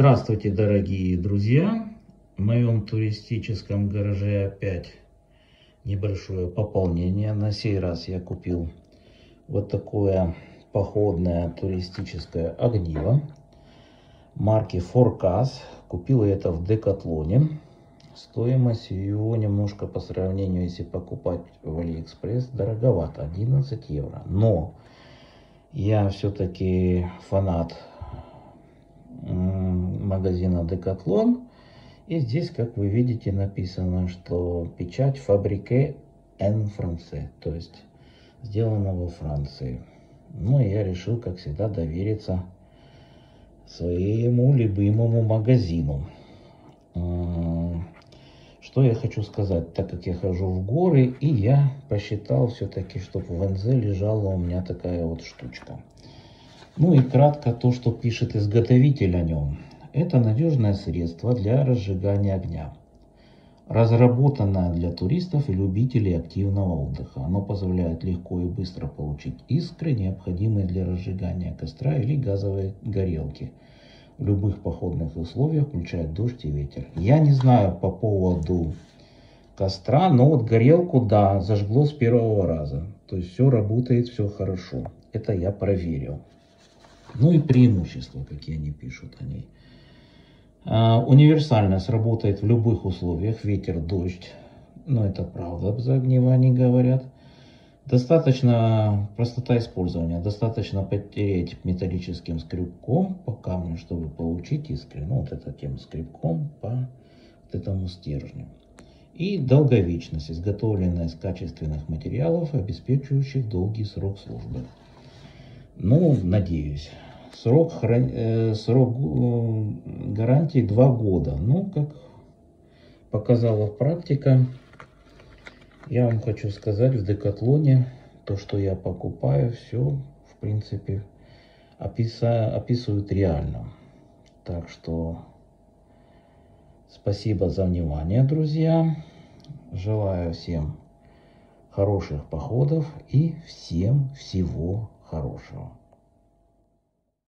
Здравствуйте, дорогие друзья! В моем туристическом гараже опять небольшое пополнение. На сей раз я купил вот такое походное туристическое огниво марки Forclaz. Купил я это в Декатлоне. Стоимость его немножко по сравнению, если покупать в Алиэкспресс, дороговато, 11 евро. Но я все-таки фанат магазина Decathlon. И здесь, как вы видите, написано, что печать фабрике en France, то есть сделана во Франции. Ну, я решил, как всегда, довериться своему любимому магазину. Что я хочу сказать, так как я хожу в горы, и я посчитал все-таки, чтобы в НЗ лежала у меня такая вот штучка. Ну и кратко то, что пишет изготовитель о нем. Это надежное средство для разжигания огня. Разработанное для туристов и любителей активного отдыха. Оно позволяет легко и быстро получить искры, необходимые для разжигания костра или газовой горелки. В любых походных условиях, включая дождь и ветер. Я не знаю по поводу костра, но вот горелку, да, зажгло с первого раза. То есть все работает, все хорошо. Это я проверил. Ну и преимущества, какие они пишут о ней. А, универсальность работает в любых условиях, ветер, дождь. Но это правда, за огневание говорят. Достаточно простота использования. Достаточно потереть металлическим скребком по камню, чтобы получить искры. Ну, вот это тем скребком по вот этому стержню. И долговечность, изготовленная из качественных материалов, обеспечивающих долгий срок службы. Ну, надеюсь. Срок, хран... э, срок э, гарантии 2 года. Ну, как показала практика, я вам хочу сказать, в Декатлоне то, что я покупаю, все, в принципе, описа... описывают реально. Так что спасибо за внимание, друзья. Желаю всем хороших походов и всем всего хорошего.